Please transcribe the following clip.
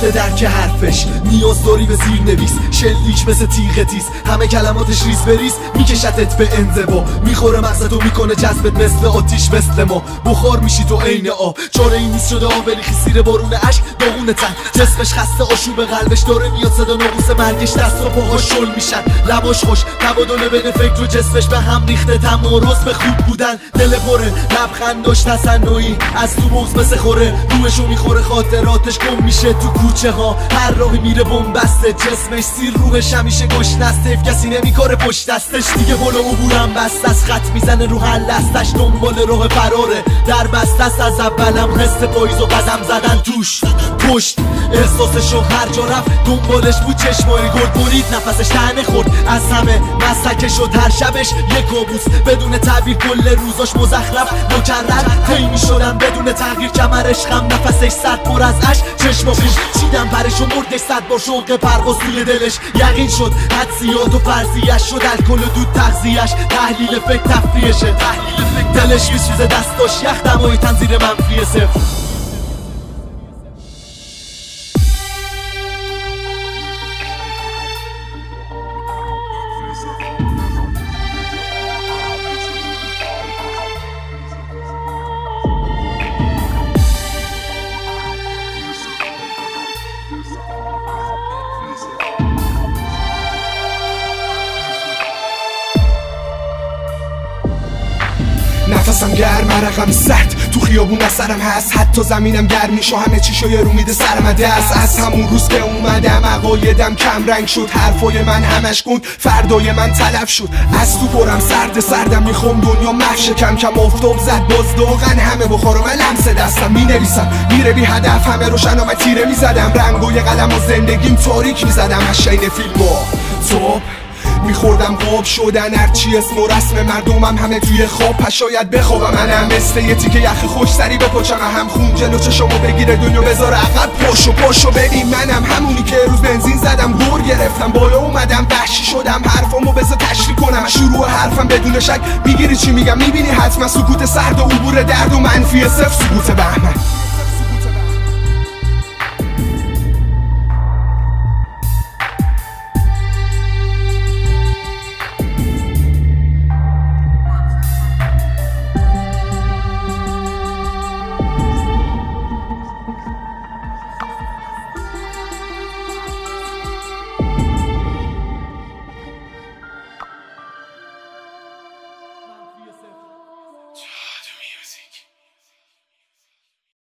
به درک حرفش. نیاز داری به زیر نویس. شلیک مثل تیغ تیز. همه کلماتش ریز بریز میکشتت به انزوا. می‌خوره مغزتو می‌کنه جذبت مثل آتیش مثل ما. بخار میشی تو عین آب. چاره این نیست شده آبلی خیسیر بارون عشق داغون تن. جسمش خسته آشوب قلبش داره میاد. صدا ناقوس مرگش دست و پاها شل میشن. لباش خوش. تبادل بین فکر و جسمش به هم ریخته. تمارز به خوب بودن. دل پره. لبخندش تصنعی. از تو بغز مثل خوره. روشو می‌خوره. خاطراتش گم میشه تو کوچه ها هر راهی میره بسته جسمش سیر روحش همیشه گشنسته. کسی نمیکاره پشت دستش. دیگه بالا عبورم بست از خط می‌زنه رو هر لستش دنبال راه فراره. در بست از اولم حس پاییز و قدم زدن توش. پشت احساسشو هر جا رفت. دنبالش بود چشمای گل برید نفسش تنه خورد از همه مسکه شد هر شبش یک کابوس بدون تعبیر کل روزاش مزخرف. مکرر. طی می‌شدم بدون تغییر. کمرش خم نفسش صد پر از اش چشم چیدم پرش و مردش صد با شوق پرواز توی دلش یقین شد حدسیات و فرضیش شد الکل و دود تغذیهش تحلیل فکر تفریشه تحلیل فکر. دلش میسوزه دستاش یخ دمای تنظیر منفی صفر. نفسم گرم عرقم سرد تو خیابون سرم هست. حتی زمینم گرم میشه. همه چی شوی رو میده سرم دست. از همون روز که اومدم عقایدم کم رنگ شد. حرفای من همش کن فردای من تلف شد. از تو برم سرد سردم می‌خوام دنیا محشه کم کم افتاب زد. باز دوغن همه بخارم من لمس دستم. می‌نویسم. میره بی هدف. همه روشن و تیره می‌زدم. رنگ و یه زندگیم تاریک می‌زدم. از شین فیلم تو. میخوردم قاب شدن هرچی اسم و رسم مردمم همه توی خواب. پس شاید بخوابم. منم مثل یه تیکه یخ خوش سری بپاچم هم خون جلو چشمو بگیره دنیا بذاره عقب. پاشو پاشو. ببین منم همونی که روز بنزین زدم گور گرفتم. بالا اومدم وحشی شدم. حرفامو بذار تشریح کنم. شروع حرفم بدون شک می‌گیری چی میگم؟ می‌بینی حتما سکوت سرد و عبور درد و منفی. صفر سکوت بهمن.